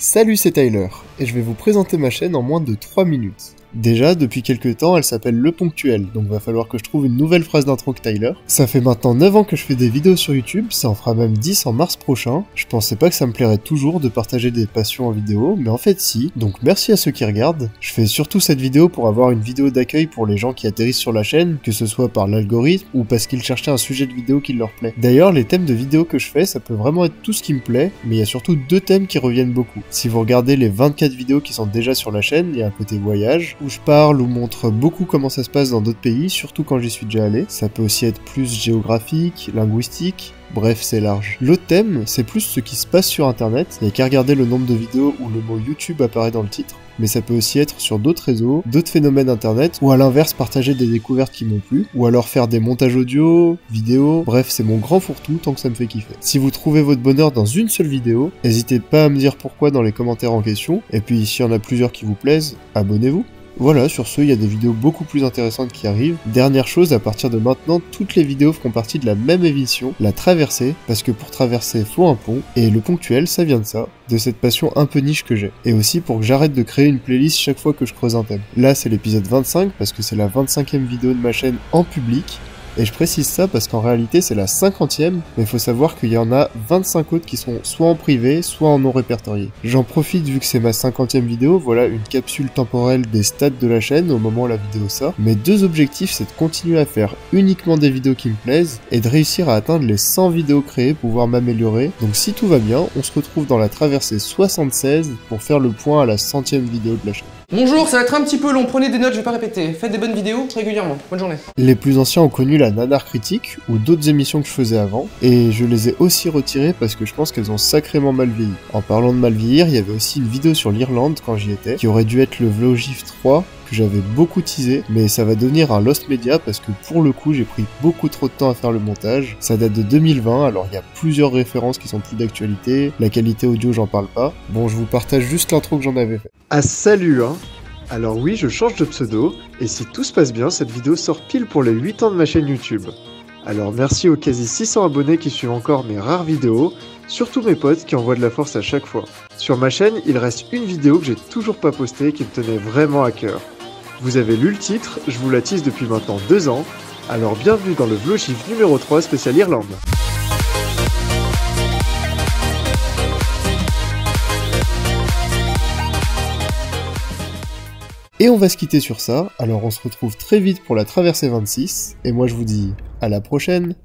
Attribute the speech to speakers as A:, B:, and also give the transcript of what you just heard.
A: Salut, c'est Tyler, et je vais vous présenter ma chaîne en moins de 3 minutes. Déjà, depuis quelques temps, elle s'appelle Le Ponctuel, donc va falloir que je trouve une nouvelle phrase d'intro que Tyler. Ça fait maintenant 9 ans que je fais des vidéos sur YouTube, ça en fera même 10 en mars prochain. Je pensais pas que ça me plairait toujours de partager des passions en vidéo, mais en fait si, donc merci à ceux qui regardent. Je fais surtout cette vidéo pour avoir une vidéo d'accueil pour les gens qui atterrissent sur la chaîne, que ce soit par l'algorithme ou parce qu'ils cherchaient un sujet de vidéo qui leur plaît. D'ailleurs, les thèmes de vidéos que je fais, ça peut vraiment être tout ce qui me plaît, mais il y a surtout deux thèmes qui reviennent beaucoup. Si vous regardez les 24 vidéos qui sont déjà sur la chaîne, il y a un côté voyage, où je parle ou montre beaucoup comment ça se passe dans d'autres pays, surtout quand j'y suis déjà allé. Ça peut aussi être plus géographique, linguistique, Bref, c'est large. L'autre thème, c'est plus ce qui se passe sur internet. Il n'y a qu'à regarder le nombre de vidéos où le mot YouTube apparaît dans le titre. Mais ça peut aussi être sur d'autres réseaux, d'autres phénomènes internet, ou à l'inverse partager des découvertes qui m'ont plu, ou alors faire des montages audio, vidéo, bref c'est mon grand fourre-tout tant que ça me fait kiffer. Si vous trouvez votre bonheur dans une seule vidéo, n'hésitez pas à me dire pourquoi dans les commentaires en question, et puis s'il y en a plusieurs qui vous plaisent, abonnez-vous. Voilà, sur ce, il y a des vidéos beaucoup plus intéressantes qui arrivent. Dernière chose, à partir de maintenant, toutes les vidéos feront partie de la même émission, la traversée, parce que pour traverser, faut un pont, et le ponctuel, ça vient de ça, de cette passion un peu niche que j'ai. Et aussi pour que j'arrête de créer une playlist chaque fois que je creuse un thème. Là, c'est l'épisode 25, parce que c'est la 25e vidéo de ma chaîne en public, et je précise ça parce qu'en réalité c'est la cinquantième, mais il faut savoir qu'il y en a 25 autres qui sont soit en privé, soit en non répertorié. J'en profite vu que c'est ma cinquantième vidéo, voilà une capsule temporelle des stats de la chaîne au moment où la vidéo sort. Mes deux objectifs c'est de continuer à faire uniquement des vidéos qui me plaisent et de réussir à atteindre les 100 vidéos créées pour pouvoir m'améliorer. Donc si tout va bien, on se retrouve dans la traversée 76 pour faire le point à la centième vidéo de la chaîne.
B: Bonjour, ça va être un petit peu long, prenez des notes, je vais pas répéter. Faites des bonnes vidéos régulièrement. Bonne journée.
A: Les plus anciens ont connu la nanar critique ou d'autres émissions que je faisais avant, et je les ai aussi retirées parce que je pense qu'elles ont sacrément mal vieilli. En parlant de mal vieillir, il y avait aussi une vidéo sur l'Irlande quand j'y étais, qui aurait dû être le Vlogif 3, que j'avais beaucoup teasé, mais ça va devenir un Lost Media parce que pour le coup j'ai pris beaucoup trop de temps à faire le montage. Ça date de 2020, alors il y a plusieurs références qui sont plus d'actualité, la qualité audio j'en parle pas. Bon je vous partage juste l'intro que j'en avais fait. Ah salut hein alors oui, je change de pseudo, et si tout se passe bien, cette vidéo sort pile pour les 8 ans de ma chaîne YouTube. Alors merci aux quasi 600 abonnés qui suivent encore mes rares vidéos, surtout mes potes qui envoient de la force à chaque fois. Sur ma chaîne, il reste une vidéo que j'ai toujours pas postée qui me tenait vraiment à cœur. Vous avez lu le titre, je vous la tease depuis maintenant 2 ans, alors bienvenue dans le vlogif numéro 3 spécial Irlande. Et on va se quitter sur ça, alors on se retrouve très vite pour la traversée 26, et moi je vous dis à la prochaine